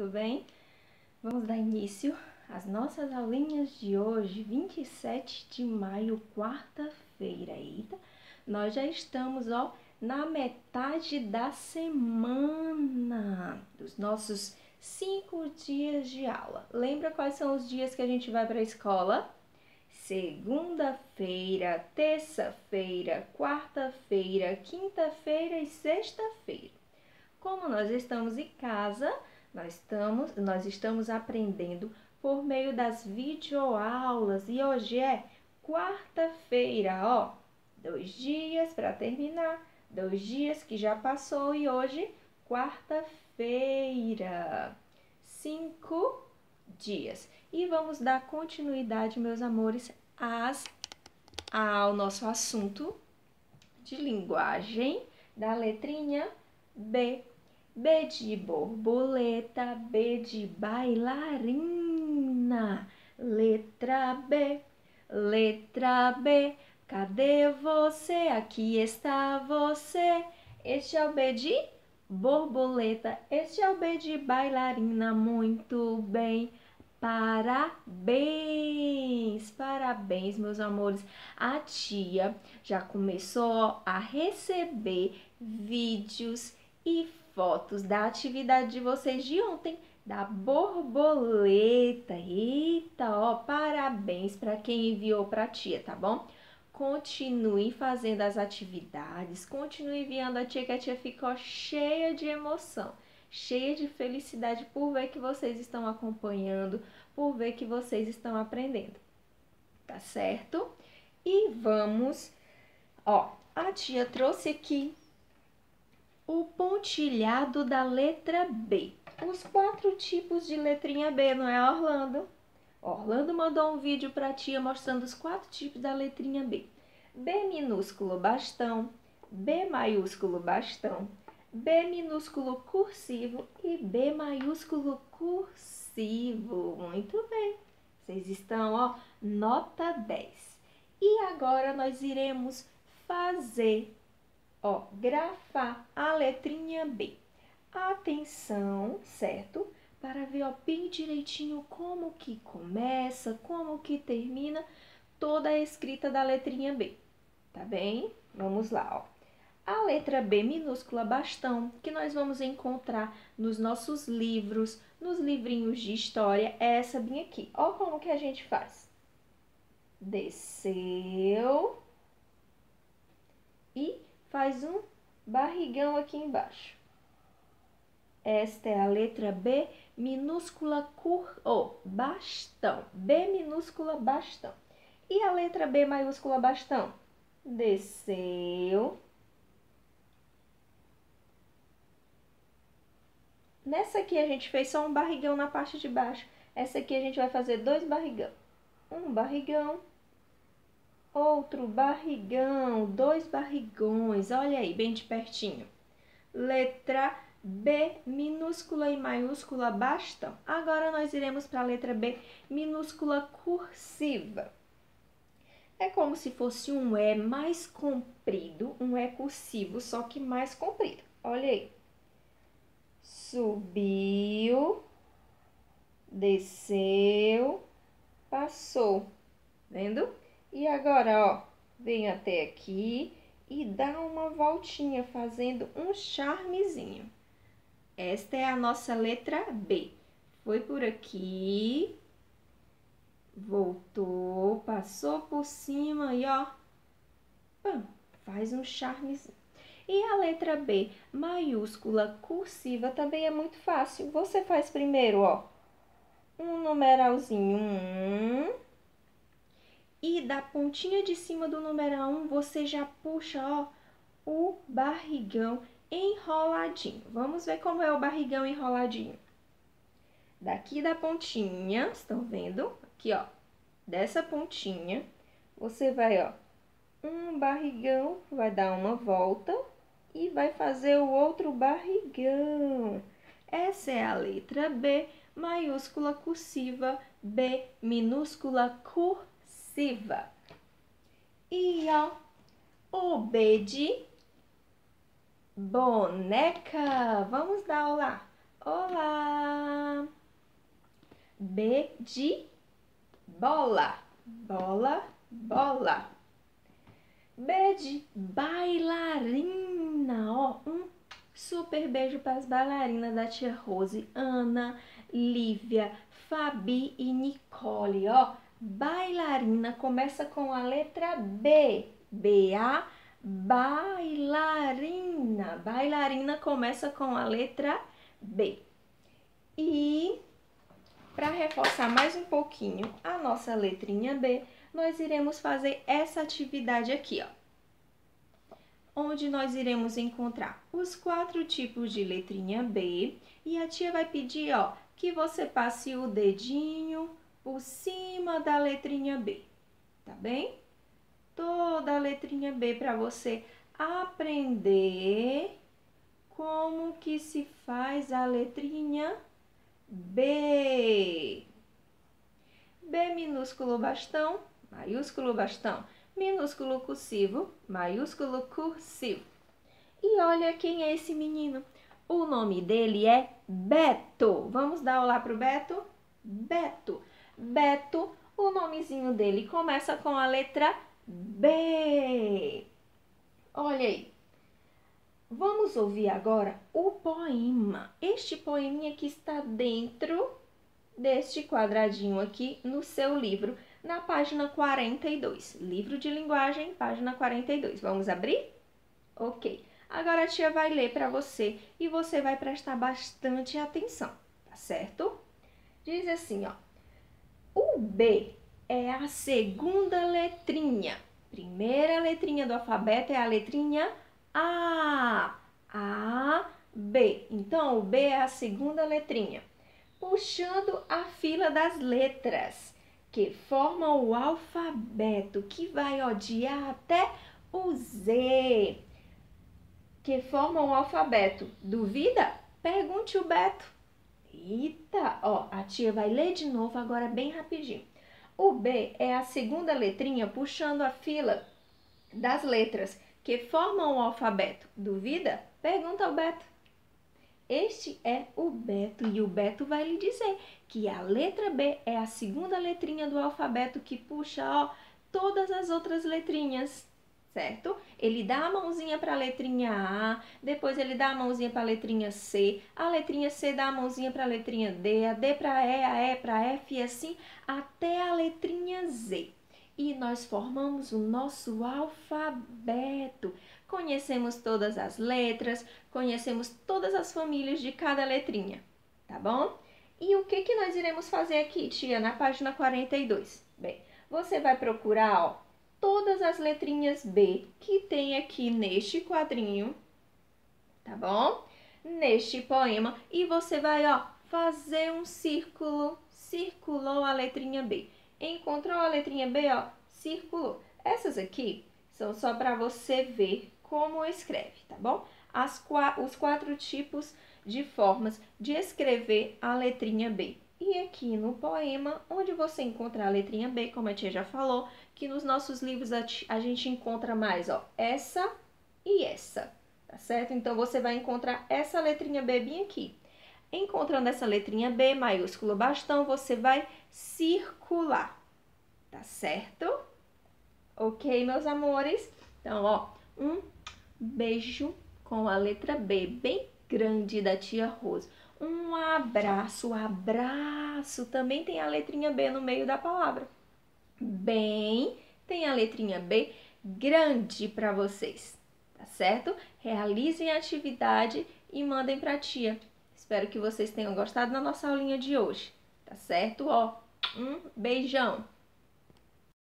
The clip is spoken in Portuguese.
tudo bem? Vamos dar início às nossas aulinhas de hoje, 27 de maio, quarta-feira. Eita, nós já estamos, ó, na metade da semana dos nossos cinco dias de aula. Lembra quais são os dias que a gente vai para a escola? Segunda-feira, terça-feira, quarta-feira, quinta-feira e sexta-feira. Como nós estamos em casa, nós estamos, nós estamos aprendendo por meio das videoaulas e hoje é quarta-feira, ó. Dois dias para terminar, dois dias que já passou e hoje quarta-feira. Cinco dias. E vamos dar continuidade, meus amores, às, ao nosso assunto de linguagem da letrinha B. B de borboleta, B de bailarina. Letra B, letra B. Cadê você? Aqui está você. Este é o B de borboleta. Este é o B de bailarina. Muito bem. Parabéns, parabéns, meus amores. A tia já começou a receber vídeos e fotos da atividade de vocês de ontem, da borboleta. Eita, ó, parabéns para quem enviou para a tia, tá bom? Continue fazendo as atividades, continue enviando a tia, que a tia ficou cheia de emoção, cheia de felicidade por ver que vocês estão acompanhando, por ver que vocês estão aprendendo. Tá certo? E vamos, ó, a tia trouxe aqui o pontilhado da letra B. Os quatro tipos de letrinha B, não é, Orlando? Orlando mandou um vídeo para a tia mostrando os quatro tipos da letrinha B. B minúsculo bastão, B maiúsculo bastão, B minúsculo cursivo e B maiúsculo cursivo. Muito bem. Vocês estão, ó, nota 10. E agora nós iremos fazer Ó, grafar a letrinha B. Atenção, certo? Para ver, ó, bem direitinho como que começa, como que termina toda a escrita da letrinha B. Tá bem? Vamos lá, ó. A letra B minúscula bastão, que nós vamos encontrar nos nossos livros, nos livrinhos de história, é essa bem aqui. Ó como que a gente faz. Desceu e faz um barrigão aqui embaixo. Esta é a letra B minúscula cur, oh, bastão. B minúscula bastão. E a letra B maiúscula bastão? Desceu. Nessa aqui a gente fez só um barrigão na parte de baixo. Essa aqui a gente vai fazer dois barrigão. Um barrigão Outro barrigão, dois barrigões, olha aí, bem de pertinho. Letra B minúscula e maiúscula bastão. Agora nós iremos para a letra B minúscula cursiva. É como se fosse um E mais comprido, um E cursivo, só que mais comprido. Olha aí. Subiu, desceu, passou. Vendo? E agora, ó, vem até aqui e dá uma voltinha fazendo um charmezinho. Esta é a nossa letra B. Foi por aqui, voltou, passou por cima e ó, pam, faz um charmezinho. E a letra B, maiúscula cursiva, também é muito fácil. Você faz primeiro, ó, um numeralzinho, um, e da pontinha de cima do número 1, você já puxa, ó, o barrigão enroladinho. Vamos ver como é o barrigão enroladinho. Daqui da pontinha, estão vendo? Aqui, ó, dessa pontinha, você vai, ó, um barrigão, vai dar uma volta e vai fazer o outro barrigão. Essa é a letra B, maiúscula cursiva, B minúscula cursiva cursiva. E ó, o B de boneca. Vamos dar lá. olá. B de bola, bola, bola. B de bailarina, ó, um super beijo para as bailarinas da tia Rose, Ana, Lívia, Fabi e Nicole, ó. Bailarina começa com a letra B, B A bailarina. Bailarina começa com a letra B. E para reforçar mais um pouquinho a nossa letrinha B, nós iremos fazer essa atividade aqui, ó. Onde nós iremos encontrar os quatro tipos de letrinha B e a tia vai pedir, ó, que você passe o dedinho por cima da letrinha B, tá bem? Toda a letrinha B para você aprender como que se faz a letrinha B. B minúsculo bastão, maiúsculo bastão, minúsculo cursivo, maiúsculo cursivo. E olha quem é esse menino. O nome dele é Beto. Vamos dar olá pro Beto? Beto. Beto, o nomezinho dele começa com a letra B. Olha aí. Vamos ouvir agora o poema. Este poeminha que está dentro deste quadradinho aqui no seu livro, na página 42. Livro de linguagem, página 42. Vamos abrir? Ok. Agora a tia vai ler para você e você vai prestar bastante atenção, tá certo? Diz assim, ó. B é a segunda letrinha. Primeira letrinha do alfabeto é a letrinha A. A, B. Então, o B é a segunda letrinha. Puxando a fila das letras que formam o alfabeto, que vai A até o Z, que formam o alfabeto. Duvida? Pergunte o Beto. Eita, ó, a tia vai ler de novo agora bem rapidinho. O B é a segunda letrinha puxando a fila das letras que formam o alfabeto. Duvida? Pergunta ao Beto. Este é o Beto e o Beto vai lhe dizer que a letra B é a segunda letrinha do alfabeto que puxa ó, todas as outras letrinhas certo? Ele dá a mãozinha para a letrinha A, depois ele dá a mãozinha para a letrinha C, a letrinha C dá a mãozinha para a letrinha D, a D para E, a E para F e assim até a letrinha Z. E nós formamos o nosso alfabeto. Conhecemos todas as letras, conhecemos todas as famílias de cada letrinha, tá bom? E o que, que nós iremos fazer aqui, tia, na página 42? Bem, você vai procurar, ó, todas as letrinhas B que tem aqui neste quadrinho, tá bom? Neste poema e você vai, ó, fazer um círculo, circulou a letrinha B. Encontrou a letrinha B, ó, circulou. Essas aqui são só para você ver como escreve, tá bom? As, os quatro tipos de formas de escrever a letrinha B. E aqui no poema, onde você encontra a letrinha B, como a tia já falou, que nos nossos livros a, a gente encontra mais, ó, essa e essa, tá certo? Então, você vai encontrar essa letrinha B bem aqui. Encontrando essa letrinha B, maiúsculo bastão, você vai circular, tá certo? Ok, meus amores? Então, ó, um beijo com a letra B, bem grande da tia Rosa um abraço. Abraço também tem a letrinha B no meio da palavra. Bem, tem a letrinha B grande para vocês, tá certo? Realizem a atividade e mandem para a tia. Espero que vocês tenham gostado da nossa aulinha de hoje, tá certo? Ó, um beijão!